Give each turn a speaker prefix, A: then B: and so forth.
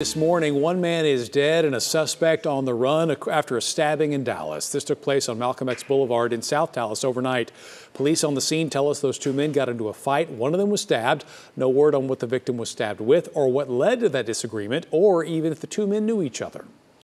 A: This morning, one man is dead and a suspect on the run after a stabbing in Dallas. This took place on Malcolm X Boulevard in South Dallas overnight. Police on the scene tell us those two men got into a fight. One of them was stabbed. No word on what the victim was stabbed with or what led to that disagreement or even if the two men knew each other.